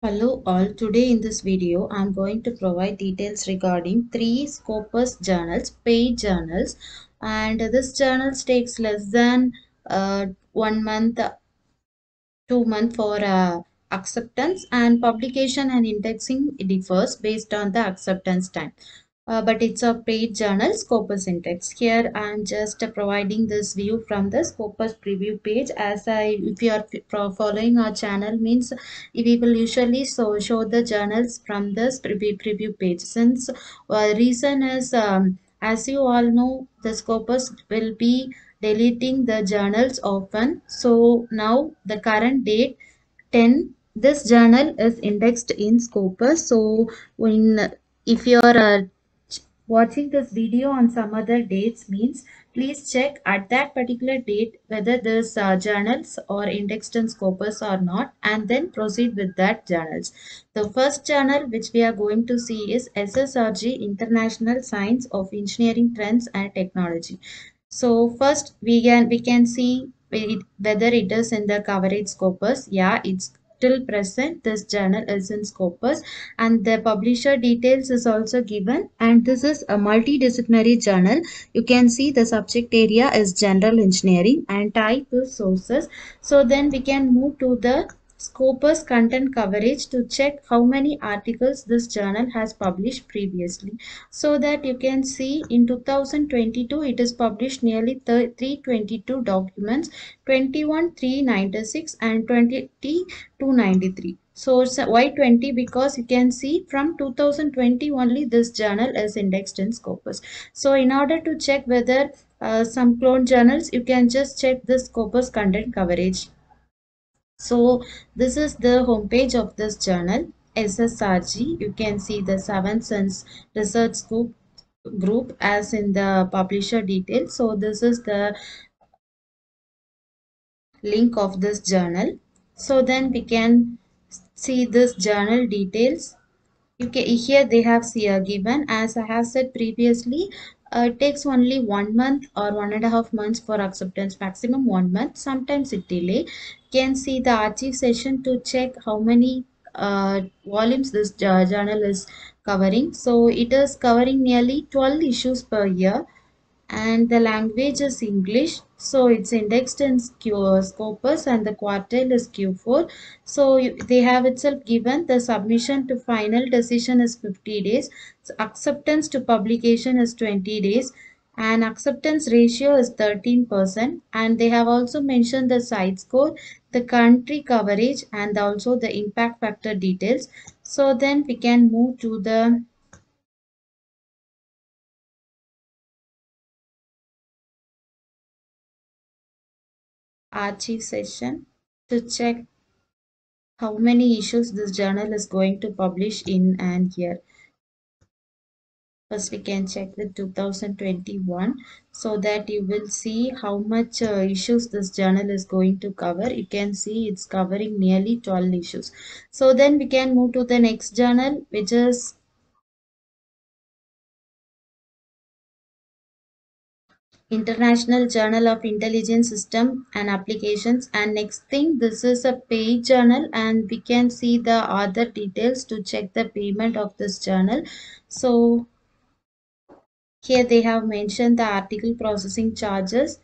Hello all, today in this video I'm going to provide details regarding three Scopus journals, paid journals. And this journals takes less than uh, one month, two month for uh, acceptance. And publication and indexing differs based on the acceptance time. Uh, but it's a paid journal Scopus Index. Here I'm just uh, providing this view from the Scopus preview page. As I if you are following our channel means we will usually so show the journals from this preview, preview page. Since uh, reason is um, as you all know the Scopus will be deleting the journals often. So now the current date 10 this journal is indexed in Scopus. So when if you're uh, watching this video on some other dates means please check at that particular date whether this uh, journals are indexed in Scopus or not and then proceed with that journals. The first journal which we are going to see is SSRG International Science of Engineering Trends and Technology. So first we can we can see whether it is in the coverage Scopus. Yeah, it's till present this journal is in Scopus and the publisher details is also given and this is a multidisciplinary journal. You can see the subject area is general engineering and type is sources. So then we can move to the Scopus content coverage to check how many articles this journal has published previously. So that you can see in 2022 it is published nearly 322 documents, 21 396 and 20 293. So why 20 because you can see from 2020 only this journal is indexed in Scopus. So in order to check whether uh, some clone journals you can just check the Scopus content coverage. So this is the homepage of this journal SSRG. You can see the Seventh Sense Research Group, group as in the publisher details. So this is the link of this journal. So then we can see this journal details. You can, here they have here given as I have said previously uh, it takes only one month or one and a half months for acceptance maximum one month sometimes it delay can see the archive session to check how many uh, volumes this journal is covering so it is covering nearly 12 issues per year and the language is English. So it's indexed in Scopus and the quartile is Q4. So they have itself given the submission to final decision is 50 days. So acceptance to publication is 20 days and acceptance ratio is 13% and they have also mentioned the CiteScore, the country coverage and also the impact factor details. So then we can move to the archive session to check how many issues this journal is going to publish in and year. First we can check with 2021 so that you will see how much uh, issues this journal is going to cover. You can see it's covering nearly 12 issues. So then we can move to the next journal which is International Journal of Intelligence System and Applications and next thing this is a paid journal and we can see the other details to check the payment of this journal. So here they have mentioned the article processing charges.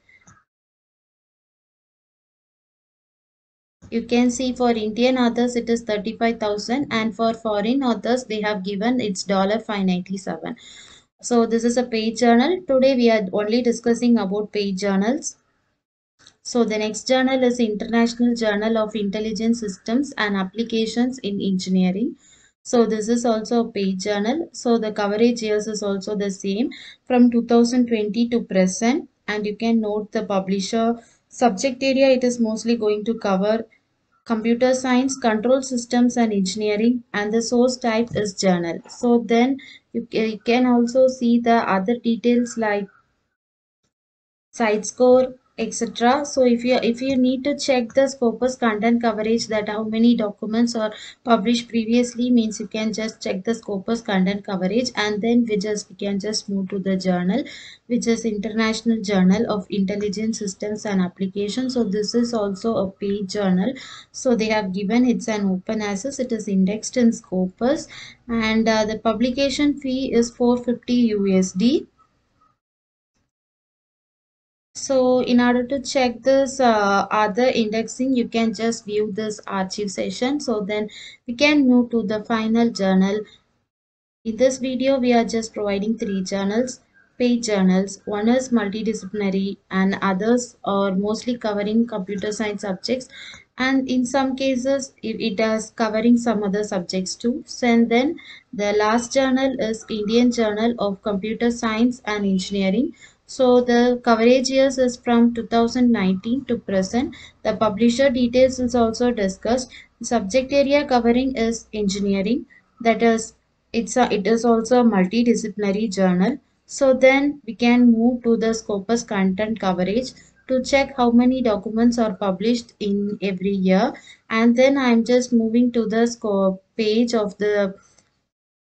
You can see for Indian authors it is 35,000 and for foreign authors they have given it's $597. So this is a paid journal. Today we are only discussing about paid journals. So the next journal is International Journal of Intelligence Systems and Applications in Engineering. So this is also a paid journal. So the coverage years is also the same from 2020 to present and you can note the publisher subject area it is mostly going to cover computer science, control systems and engineering and the source type is journal. So then you, can also see the other details like CiteScore, etc so if you if you need to check the scopus content coverage that how many documents are published previously means you can just check the scopus content coverage and then we just we can just move to the journal which is international journal of intelligent systems and applications. So this is also a paid journal. So they have given it's an open access. It is indexed in scopus and uh, the publication fee is 450 usd so in order to check this uh, other indexing, you can just view this archive session. So then we can move to the final journal. In this video, we are just providing three journals, paid journals. One is multidisciplinary and others are mostly covering computer science subjects. And in some cases, it, is covering some other subjects too. And then the last journal is Indian Journal of Computer Science and Engineering so the coverage years is from 2019 to present. The publisher details is also discussed. Subject area covering is engineering. That is, it's a, it is also a multidisciplinary journal. So then we can move to the Scopus content coverage to check how many documents are published in every year. And then I'm just moving to the scope page of the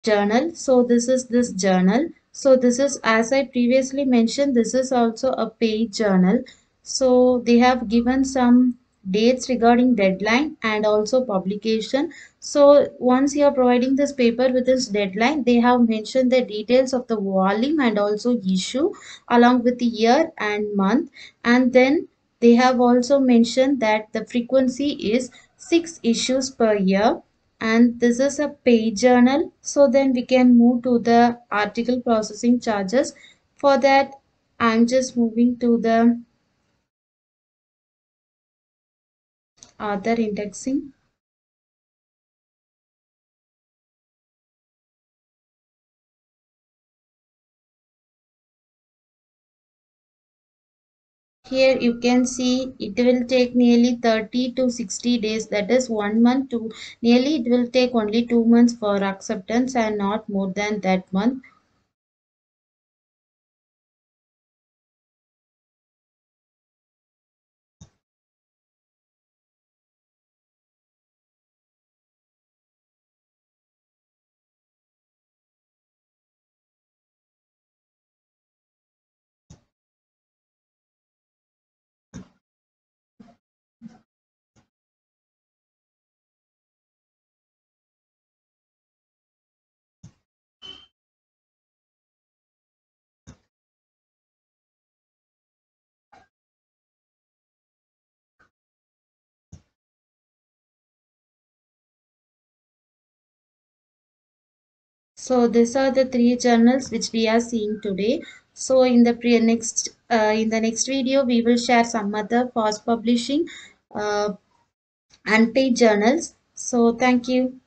journal. So this is this journal so this is, as I previously mentioned, this is also a paid journal. So they have given some dates regarding deadline and also publication. So once you are providing this paper with this deadline, they have mentioned the details of the volume and also issue along with the year and month. And then they have also mentioned that the frequency is six issues per year and this is a paid journal. So then we can move to the article processing charges. For that i'm just moving to the other indexing here you can see it will take nearly 30 to 60 days that is one month to nearly it will take only two months for acceptance and not more than that month So these are the three journals which we are seeing today. So in the pre next uh, in the next video we will share some other fast publishing uh, unpaid journals. So thank you.